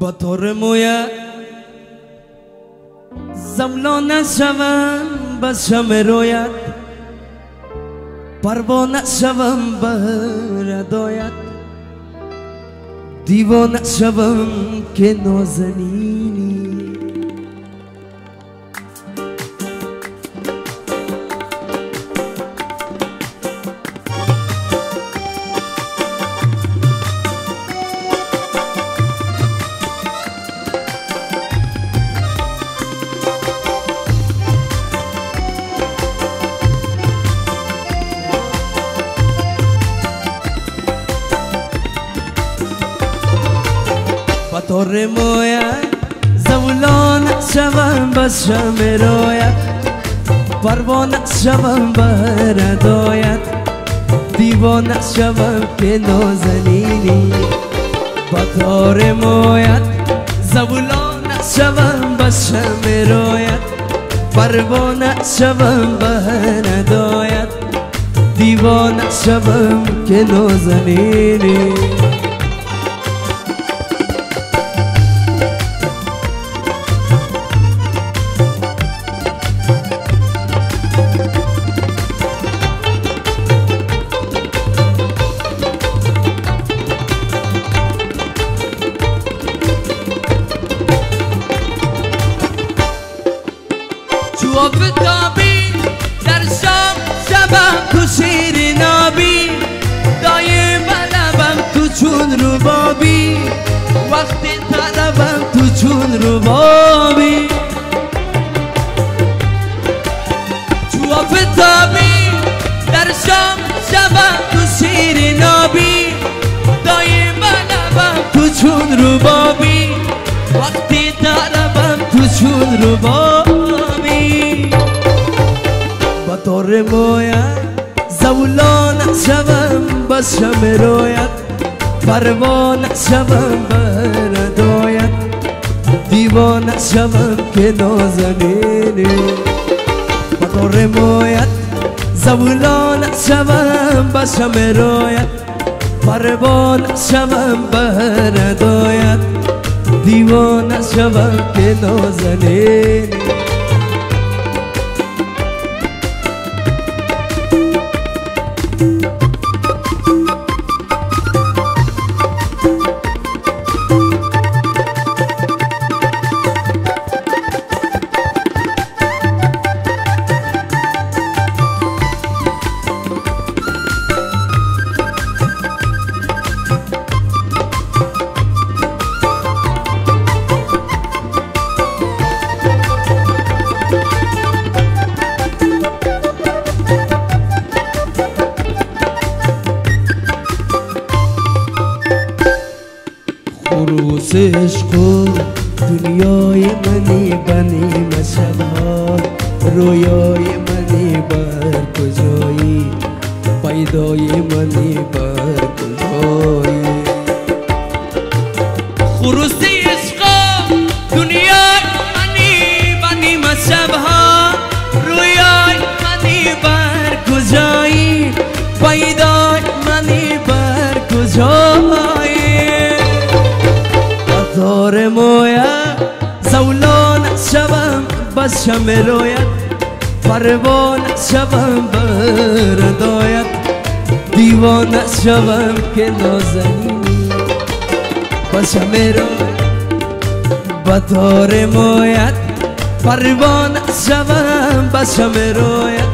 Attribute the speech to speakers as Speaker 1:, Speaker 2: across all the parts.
Speaker 1: با طور مویت زولانه شوم به شم رویت پروانه شوم به ردایت. دیوانه شوم که نازنینی طور مویت زولان شوم به شم رویت. پروانه شوم به ردایت. دیوانه شوم که نازنینی. با طور مویت زولان شوم به شم رویت. پروانه شوم به ردایت. دیوانه شوم که نازنینی. چو آفتابی در شام شبم تو شیر نابی. دایم بلبم تو چون ربابی. وقتی طلبم تو چون ربابی. چو آفتابی در شام شبم تو شیر نابی. دایم بلبم تو چون ربابی. با طور مویت زولان شوم با شم رویت. پروانه شوم بر ردایت دیوانه شوم که نازنینی. با طور مویت زولان شوم با شم رویت. پروانه شوم بر ردایت دیوانه شوم که نازنینی. خروس عشق و دنیای منی بنی مشبها رویای منی بر کجایی؟ پیدای منی بر کجایی؟ خروس عشق دنیای منی بنی مشبها رویای منی بر کجایی؟ پیدای بس شم رویت پروان شوم بردایت دیوان شوم که نازنینی بس شم رویت بدار مویت پروان شوم بس شم رویت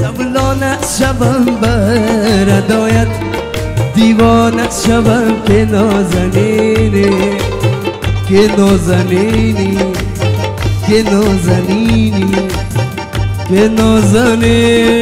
Speaker 1: زولان شوم بردایت دیوانه شوم که نازنینی که نازنینی که نازنینی که نازنینی